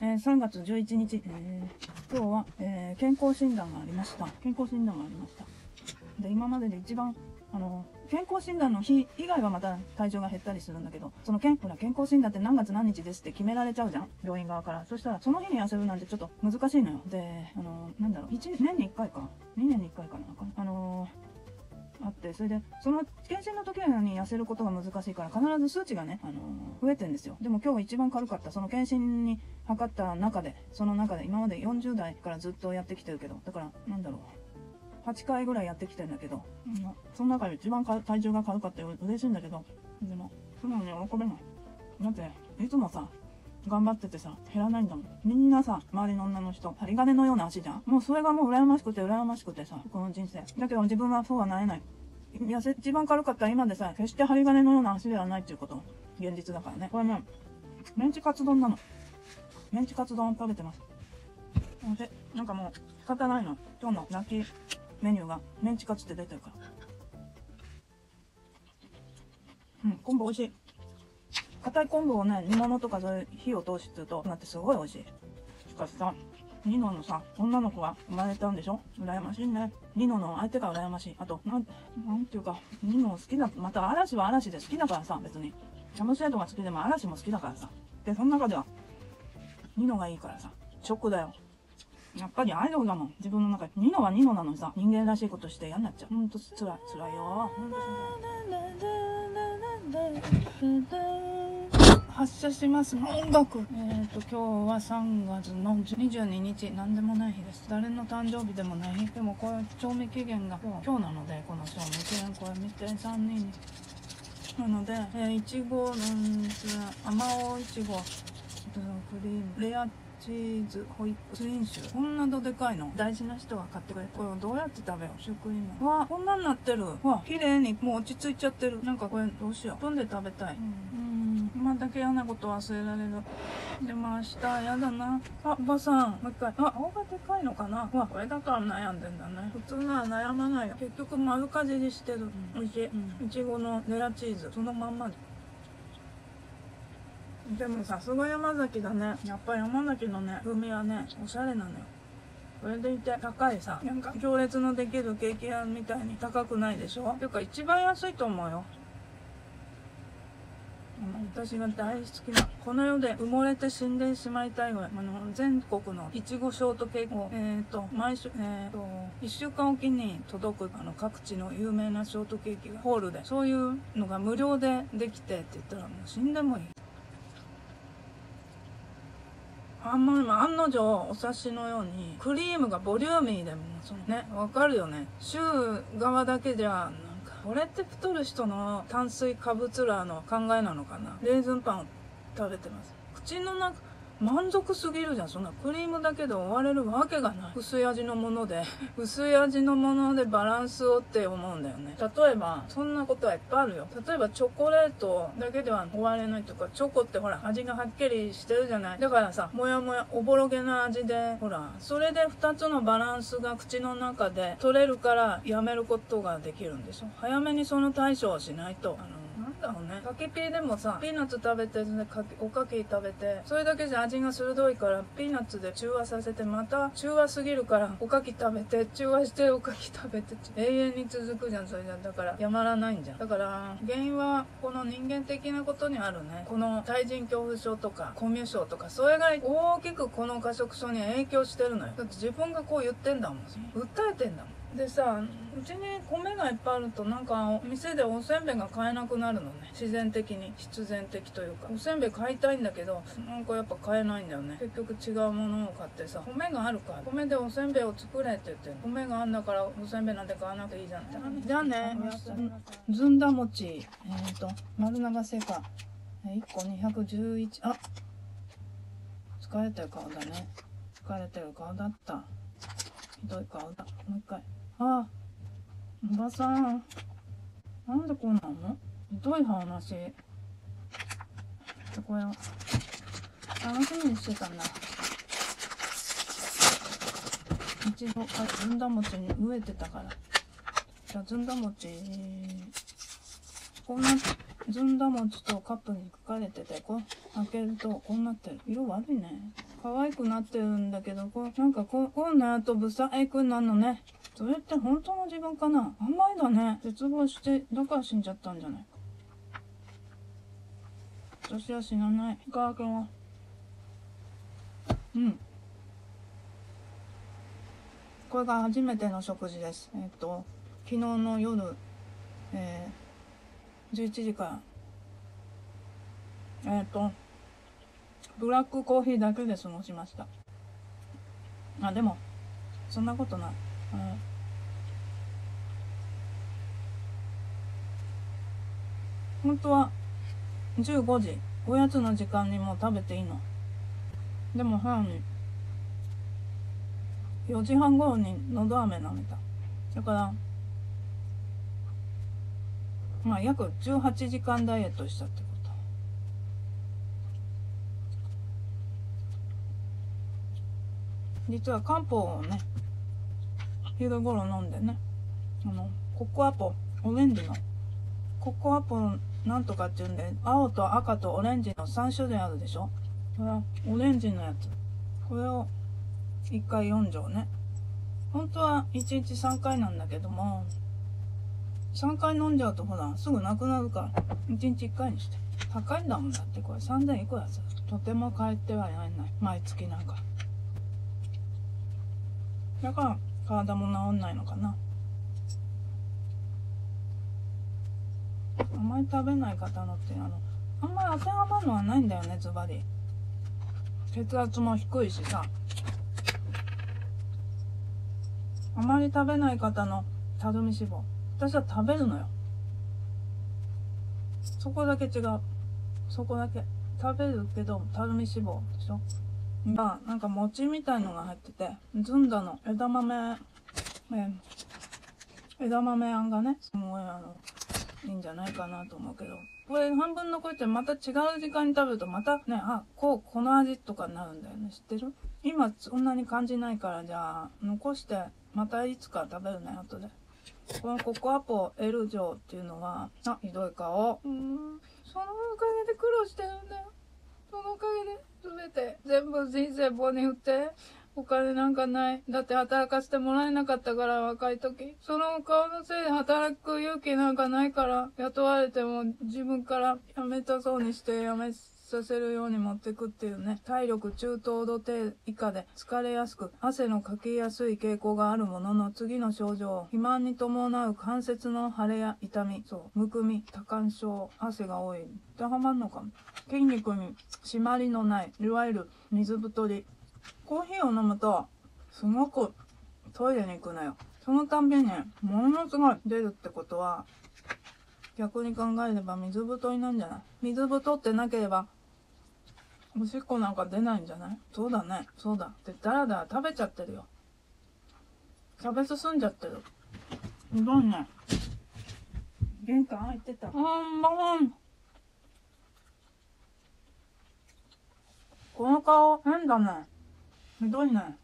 えー、3月11日、えー、今日は、えー、健康診断がありました。健康診断がありました。で、今までで一番、あの、健康診断の日以外はまた体重が減ったりするんだけど、その健、ほら、健康診断って何月何日ですって決められちゃうじゃん？病院側から。そしたら、その日に痩せるなんてちょっと難しいのよ。で、あの、なんだろう、1年に1回か。2年に1回かな。あのあって、それで、その検診の時のように痩せることが難しいから、必ず数値がね、あのー、増えてんですよ。でも今日一番軽かった、その検診に測った中で、その中で、今まで40代からずっとやってきてるけど、だから、なんだろう、8回ぐらいやってきてんだけど、その中で一番体重が軽かったよ。嬉しいんだけど、でも、そんなのに喜べない。だって、いつもさ、頑張っててさ、減らないんだもん。みんなさ、周りの女の人、針金のような足じゃんもうそれがもう羨ましくて羨ましくてさ、この人生。だけど自分はそうはなれない。痩せ、一番軽かった今でさ、決して針金のような足ではないっていうこと。現実だからね。これね、メンチカツ丼なの。メンチカツ丼食べてます。で、なんかもう仕方ないの。今日のラッキーメニューがメンチカツって出てるから。うん、昆布美味しい。硬い昆布をね、煮物とかそういう火を通しすると、なってすごい美味しい。しかしさ、ニノのさ、女の子が生まれたんでしょ？羨ましいね。ニノの相手が羨ましい。あと、なん、なんていうか、ニノ好きだ、また嵐は嵐で好きだからさ、別に。キャムシェードが好きでも嵐も好きだからさ。で、その中では、ニノがいいからさ、ショックだよ。やっぱりアイドルだもん。自分の中で。ニノはニノなのにさ、人間らしいことして嫌になっちゃう。ほんとつらい、つらいよ。ほんとつらい。発車します。音楽えっ、ー、と今日は3月の22日。何でもない日です。誰の誕生日でもない日。でもこれ賞味期限が今日なのでこの賞味期限これ見て3人に。なので、えー、いちごうんですあまおういちご。クリーム。レアチーズホイップツインシュこんなどでかいの？大事な人が買ってくれこれをどうやって食べよう？シュークリームわこんなになってるわ綺麗にもう落ち着いちゃってるなんかこれどうしよう飛んで食べたい、うん今だけ嫌なこと忘れられる。でも明日やだな。あ、おばさん、もう一回。あ、青がでかいのかな？わ、これだから悩んでんだね。普通のは悩まないよ。結局丸かじりしてる。美味しい。いちごのレラチーズ。そのまんまで。でもさすが山崎だね。やっぱ山崎のね、風味はね、おしゃれなのよ。それでいて高いさ、なんか？行列のできるケーキ屋みたいに高くないでしょ？ていうか一番安いと思うよ。私が大好きなこの世で埋もれて死んでしまいたいぐらいあの全国のいちごショートケーキを、えーと、毎週、えーと、1週間おきに届くあの各地の有名なショートケーキがホールでそういうのが無料でできてって言ったらもう死んでもいいあんまり案の定お察しのようにクリームがボリューミーでもそのねわかるよね。週側だけじゃなんかこれって太る人の炭水化物らの考えなのかな。レーズンパンを食べてます。口の中満足すぎるじゃん。そんなクリームだけで終われるわけがない。薄い味のもので、薄い味のものでバランスをって思うんだよね。例えば、そんなことはいっぱいあるよ。例えばチョコレートだけでは終われないとか、チョコってほら、味がはっきりしてるじゃない。だからさ、もやもや、おぼろげな味で、ほら、それで2つのバランスが口の中で取れるからやめることができるんでしょ。早めにその対処をしないと、あの、だろうね。かけピーでもさ、ピーナッツ食べて、おかき食べて、それだけじゃ味が鋭いから、ピーナッツで中和させて、また中和すぎるから、おかき食べて、中和しておかき食べて、永遠に続くじゃん、それじゃ。だから、やまらないんじゃん。だから、原因は、この人間的なことにあるね。この対人恐怖症とか、コミュ障とか、それが大きくこの過食症に影響してるのよ。だって自分がこう言ってんだもん。訴えてんだもん。でさうちに米がいっぱいあるとなんか店でおせんべいが買えなくなるのね。自然的に必然的というか。おせんべい買いたいんだけどなんかやっぱ買えないんだよね。結局違うものを買ってさ米があるから。米でおせんべいを作れって言って米があんだからおせんべいなんて買わなくていいじゃん。ってじゃあねずんだ餅。えっ、ー、と丸長製菓1個211あ疲れてる顔だね。疲れてる顔だった。ひどい顔だ。もう一回。あ、おばさん。なんでこうなの？ひどい話。これを、楽しみにしてたんだ。一度、あ、ずんだ餅に植えてたから。じゃあ、ずんだ餅、こんな、ずんだ餅とカップに書かれてて、こう、開けるとこうなってる。色悪いね。可愛くなってるんだけど、こう、なんかこう、こうなるとブサイクなのね。それって本当の自分かな？甘いだね。絶望して、だから死んじゃったんじゃない？私は死なない。いただきます。うん。これが初めての食事です。えっ、と、昨日の夜、えー、11時から、えっ、と、ブラックコーヒーだけで過ごしました。あ、でも、そんなことない。うん。本当は15時。おやつの時間にもう食べていいの。でも母に。4時半頃にのど飴舐めた。だからまあ約18時間ダイエットしたってこと。実は漢方をね昼頃飲んでね。あのココアポオレンジの。ココアポなんとかっていうんで青と赤とオレンジの3種類あるでしょ。これはオレンジのやつ。これを1回4錠ね。本当は1日3回なんだけども3回飲んじゃうとほらすぐなくなるから1日1回にして。高いんだもんだってこれ。3000いくらすとても帰ってはいない。毎月なんか。だから体も治んないのかな。あまり食べない方のってあのあんまり当てはまるのはないんだよねズバリ。血圧も低いしさ。あまり食べない方のたるみ脂肪。私は食べるのよ。そこだけ違う。そこだけ。食べるけどたるみ脂肪でしょ。まあなんか餅みたいのが入っててずんだの枝豆え枝豆あんがねすごいあのいいんじゃないかなと思うけど。これ半分残ってまた違う時間に食べるとまたねあこうこの味とかになるんだよね。知ってる？今そんなに感じないからじゃあ残してまたいつか食べるね後で。このココアポ L 錠っていうのはあひどい顔。うん。そのおかげで苦労してるんだよ。人生棒に振ってお金なんかない。だって働かせてもらえなかったから若い時。その顔のせいで働く勇気なんかないから、雇われても自分から辞めたそうにして辞めさせるように持ってくっていうね。体力中等度程以下で疲れやすく、汗のかきやすい傾向があるものの次の症状、肥満に伴う関節の腫れや痛み、そう、むくみ、多汗症、汗が多い。当てはまんのかも。筋肉に締まりのない、いわゆる水太り、コーヒーを飲むと、すごくトイレに行くのよ。そのたんびに、ものすごい出るってことは、逆に考えれば水太りなんじゃない？水太ってなければ、おしっこなんか出ないんじゃない？そうだね。そうだ。ってだらだら食べちゃってるよ。食べ進んじゃってる。うどんね。玄関入ってた。あんまん。この顔、変だね。ひどいね。